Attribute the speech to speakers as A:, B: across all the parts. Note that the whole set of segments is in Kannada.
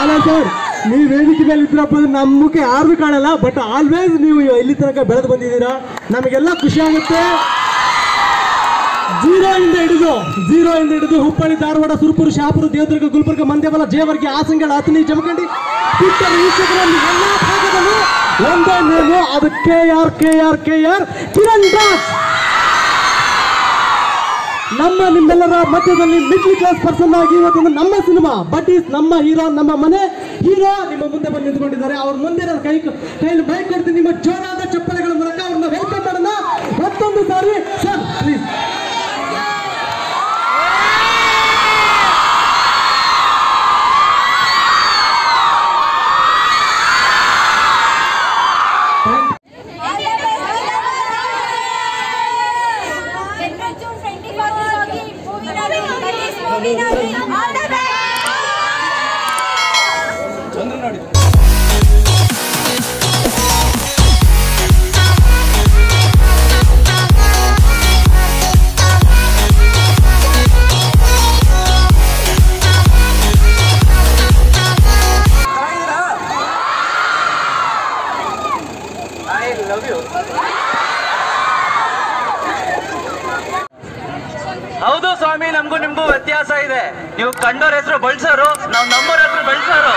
A: ಅಲ್ಲ ಸರ್, ನೀವು ವೇದಿಕೆ ಮೇಲೆ ಇದ್ರಪ್ಪ ಅಂದ್ರೆ ನಮ್ಮ ಮುಖ ಯಾರ್ದು ಕಾಣಲ್ಲ ಬಟ್ ಆಲ್ವೇಸ್ ನೀವು ಇಲ್ಲಿ ತನಕ ಬೆಳೆದು ಬಂದಿದ್ದೀರಾ. ನಮಗೆಲ್ಲ ಖುಷಿ ಆಗುತ್ತೆ. ಜೀರೋ ಇಂದ ಹಿಡಿದು, ಜೀರೋ ಇಂದ ಹಿಡಿದು ಹುಬ್ಬಳ್ಳಿ, ಧಾರವಾಡ, ಸುರಪುರ, ಶಾಪುರ, ದೇವದುರ್ಗ, ಗುಲ್ಬರ್ಗ ಮಂದೇಬಲ ಜೇವರ್ಗಿ ಹಾಸನಗಳ ಹತ್ತನಿ ಜಮಖಂಡಿ ಟ್ವಿಟ್ಟರ್ ಇನ್ಸ್ಟಾಗ್ರಾಮ್ ಎಲ್ಲ ಭಾಗದಲ್ಲೂ ಒಂದೇ ನೇಮು ಅದು K R K R K R, Kiran Das. ನಮ್ಮ ನಿಮ್ಮೆಲ್ಲರ ಮಧ್ಯದಲ್ಲಿ ಮಿಡ್ಲ್ ಕ್ಲಾಸ್ ಪರ್ಸನ್ ಆಗಿ ಇವತ್ತೊಂದು ನಮ್ಮ ಸಿನಿಮಾ ಬಟ್ ಈಸ್ ನಮ್ಮ ಹೀರೋ ನಮ್ಮ ಮನೆ ಹೀರೋ ನಿಮ್ಮ ಮುಂದೆ ಬಂದು ನಿಂತ್ಕೊಂಡಿದ್ದಾರೆ. ಅವ್ರ ಮುಂದೆ ನಾನು ಕೈ ಕೈಯಲ್ಲಿ ಬೈಕ್ ಕೊಡ್ತೀನಿ. ನಿಮ್ಮ ಜೋರಾದ ಚಪ್ಪಲೆಗಳ ಮೂಲಕ ಅವ್ರನ್ನ ವೆಲ್ಕಮ್ ಮಾಡೋಣ. ಮತ್ತೊಂದು ಸಾರಿ sir please 고민하는 어답에 전날이 I love you.
B: ಹೌದು ಸ್ವಾಮಿ, ನಮಗೂ ನಿಮಗೂ ವ್ಯತ್ಯಾಸ ಇದೆ. ನೀವು ಕಂಡೋರ ಹೆಸರು ಬಳಸೋರು, ನಾವು ನಮ್ಮೋರ್ ಹೆಸರು ಬಳಸೋರು.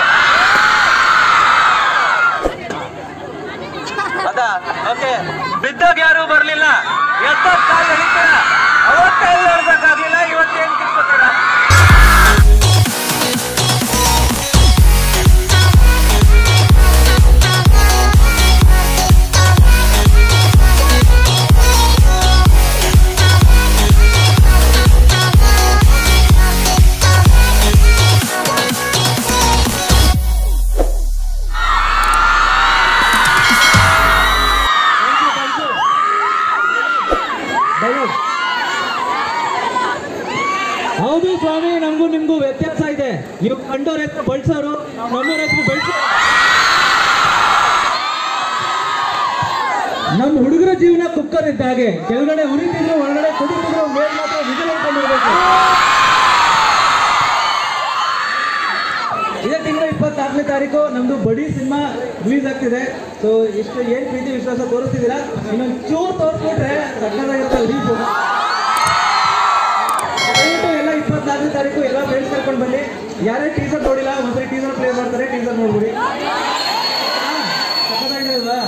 B: ಅದಾ, ಓಕೆ. ಬಿದ್ದಾಗ ಯಾರು ಬರಲಿಲ್ಲ. ಎತ್ತ ಕಾಲು ಎಳಿತೀರ? ಅವತ್ತೇನ್ ನೋಡ್ಬೇಕಾಗಿಲ್ಲ ಇವತ್ತೇನ್
A: ವ್ಯತ್ಯಾಸ ಇದೆ. ನೀವು ಕಂಡೋರ್ ಹೆಸರು ಬಳಸೋರು ನಮ್ಮೋರ ಹೆಸರು ಬೆಳೆಸೋರು ನಮ್ಮ ಹುಡುಗರ ಜೀವನ ಕುಕ್ಕರ್ ಇದ್ದ ಹಾಗೆ. ಕೆಳಗಡೆ ಉರಿತಿದ್ರು ಒಳಗಡೆ ಕುಡಿತಿದ್ರು, ಮೇಲ್ ಮಾತ್ರ ಇದೇ ತಿಂಗಳ ಇಪ್ಪತ್ತಾರನೇ ತಾರೀಕು ನಮ್ದು ಬಡಿ ಸಿನಿಮಾ ರಿಲೀಸ್ ಆಗ್ತಿದೆ. ಸೊ ಇಷ್ಟು ಏನ್ ಪ್ರೀತಿ, ವಿಶ್ವಾಸ ತೋರಿಸ್ತಿದ್ದೀರಾ? ಇನ್ನೊಂದು ಚೂರು ತೋರಿಸ್ಬಿಟ್ರೆ ಸಕ್ಕದಾಗಿರ್ತಾರೆ ರಿಲೀಸ್ ಎಲ್ಲ ಇಪ್ಪತ್ತಾರನೇ ತಾರೀಕು ಎಲ್ಲ ಫ್ರೆಂಡ್ಸ್ ಕರ್ಕೊಂಡು ಬನ್ನಿ ಯಾರೇ ಟೀಸರ್ ನೋಡಿಲ್ಲ ಒಂದ್ಸರಿ ಟೀಸರ್ ಪ್ಲೇ ಮಾಡ್ತಾರೆ ಟೀಸರ್ ನೋಡ್ಬಿಡಿ. ಸಕ್ಕದಾಗಿದೆ ಅಲ್ವಾ?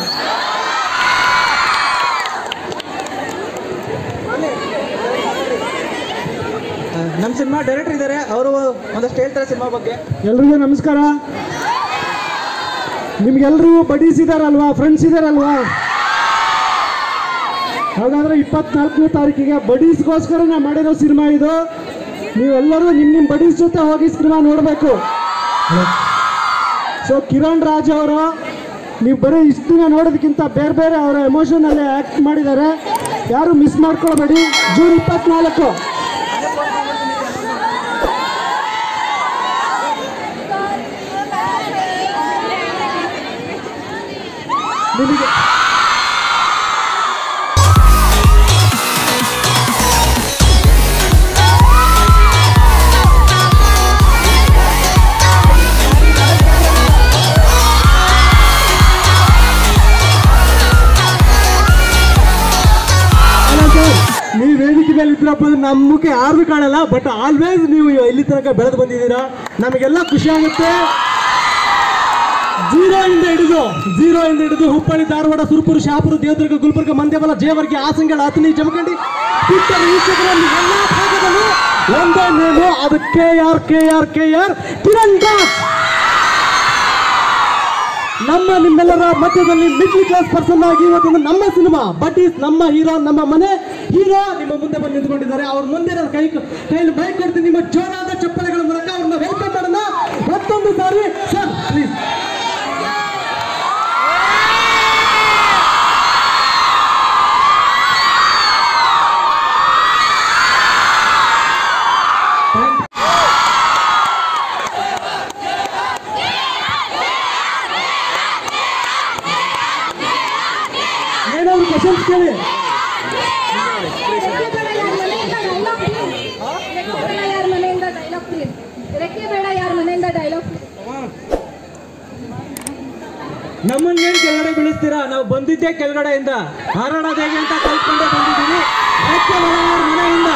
A: ನಮ್ಮ ಸಿನಿಮಾ ಡೈರೆಕ್ಟರ್ ಇದ್ದಾರೆ ಅವರು ಒಂದಷ್ಟು ಹೇಳ್ತಾರೆ ಸಿನಿಮಾ ಬಗ್ಗೆ.
C: ಎಲ್ರಿಗೂ ನಮಸ್ಕಾರ. ನಿಮ್ಗೆಲ್ರಿಗೂ ಬಡೀಸ್ ಇದಾರಲ್ವಾ ಫ್ರೆಂಡ್ಸ್ ಇದಾರಲ್ವಾ? ಹಾಗಾದ್ರೆ ಇಪ್ಪತ್ನಾಲ್ಕನೇ ತಾರೀಕಿಗೆ ಬಡೀಸ್ಗೋಸ್ಕರ ನಾ ಮಾಡಿರೋ ಸಿನಿಮಾ ಇದು. ನೀವೆಲ್ಲರೂ ನಿಮ್ಮ ನಿಮ್ಮ ಬಡೀಸ್ ಜೊತೆ ಹೋಗಿ ಸಿನಿಮಾ ನೋಡಬೇಕು. ಸೊ ಕಿರಣ್ ರಾಜ್ ಅವರು, ನೀವು ಬರೀ ಇಷ್ಟು ದಿನ ನೋಡೋದಕ್ಕಿಂತ ಬೇರೆ ಬೇರೆ ಅವರ ಎಮೋಷನಲ್ಲಿ ಆ್ಯಕ್ಟ್ ಮಾಡಿದ್ದಾರೆ. ಯಾರು ಮಿಸ್ ಮಾಡ್ಕೊಳ್ಬೇಡಿ. ಜೂನ್ ಇಪ್ಪತ್ನಾಲ್ಕು. ನಿಮಗೆ
A: ಇದ್ರಪ್ಪ ಅಂದ್ರೆ ಮುಖ್ಯ ಯಾರ್ದು ಕಾಣಲ್ಲ ಬಟ್ ಆಲ್ವೇಸ್ ನೀವು ಇಲ್ಲಿ ತನಕ ಬೆಳೆದು ಬಂದಿದ್ದೀರಾ? ನಮಗೆಲ್ಲ ಖುಷಿ ಆಗುತ್ತೆ. ಜೀರೋ ಇಂದ ಹಿಡಿದು, ಜೀರೋ ಇಂದ ಹಿಡಿದು ಹುಬ್ಬಳ್ಳಿ, ಧಾರವಾಡ, ಸುರಪುರ, ಶಾಪುರ, ದೇವದುರ್ಗ, ಗುಲ್ಬರ್ಗ ಮಂಡ್ಯವಲ ಜೇವರ್ಗಿ ಆಸಂಗಳ ಹತ್ತನಿ ಜಮಖಂಡಿ ಇನ್ಸ್ಟಾಗ್ರಾಮ್ ಎಲ್ಲ ಭಾಗದಲ್ಲೂ ಒಂದೇ ನೇಮು ಅದು K R K R K R Kiran Das. ನಮ್ಮ ನಿಮ್ಮೆಲ್ಲರ ಮಧ್ಯದಲ್ಲಿ ಮಿಡ್ಲ್ ಕ್ಲಾಸ್ ಪರ್ಸನ್ ಆಗಿ ಇವತ್ತೊಂದು ನಮ್ಮ ಸಿನಿಮಾ ಬಟ್ ಈಸ್ ನಮ್ಮ ಹೀರೋ, ನಮ್ಮ ಮನೆ, ಹೀರೋ ನಿಮ್ಮ ಮುಂದೆ ಬಂದು ನಿಂತ್ಕೊಂಡಿದ್ದಾರೆ. ಅವ್ರ ಮುಂದೆ ನಾನು ಕೈ ಕೈಯಲ್ಲಿ ಬೈಕ್ ಕೊಡ್ತೀನಿ. ನಿಮ್ಮ ಜೋರಾದ ಚಪ್ಪಲೆಗಳ ಮೂಲಕ ಅವ್ರನ್ನ ವೆಲ್ಕಮ್ ಮಾಡೋಣ. ಮತ್ತೊಂದು ಸಾರಿ ಸರ್ ಪ್ಲೀಸ್
B: ನಮ್ಮನ್ನೇನು ಕೆಳಗಡೆ ಬೀಳಿಸ್ತೀರಾ? ನಾವು ಬಂದಿದ್ದೇ ಕೆಳಗಡೆಯಿಂದ. ಹಾರಾಡೋದು ಹೇಗೆ ಅಂತ ಕಲ್ತ್ಕೊಂಡೆ ಬಂದಿದ್ದೀನಿ. ಮನೆಯಿಂದ.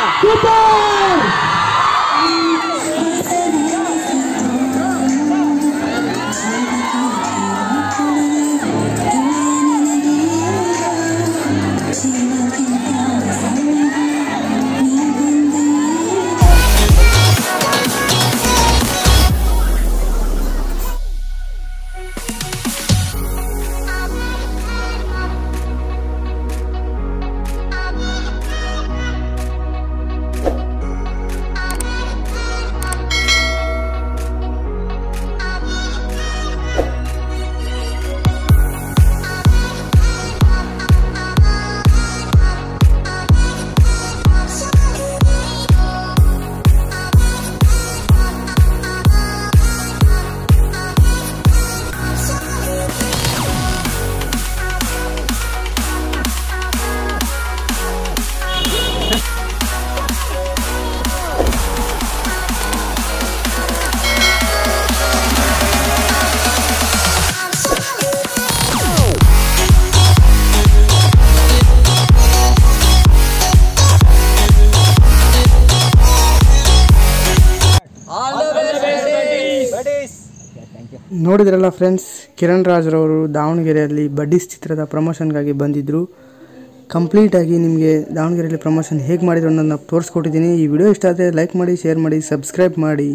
D: ನೋಡಿದ್ರಲ್ಲ ಫ್ರೆಂಡ್ಸ್ ಕಿರಣ್ ರಾಜ್ರವರು ದಾವಣಗೆರೆಯಲ್ಲಿ ಬಡ್ಡಿಸ್ ಚಿತ್ರದ ಪ್ರಮೋಷನ್ಗಾಗಿ ಬಂದಿದ್ದರು ಕಂಪ್ಲೀಟಾಗಿ ನಿಮಗೆ ದಾವಣಗೆರೆಯಲ್ಲಿ ಪ್ರಮೋಷನ್ ಹೇಗೆ ಮಾಡಿದ್ರು ಅನ್ನೋದನ್ನ ತೋರಿಸ್ಕೊಟ್ಟಿದ್ದೀನಿ. ಈ ವಿಡಿಯೋ ಇಷ್ಟ ಆದರೆ ಲೈಕ್ ಮಾಡಿ ಶೇರ್ ಮಾಡಿ ಸಬ್ಸ್ಕ್ರೈಬ್ ಮಾಡಿ.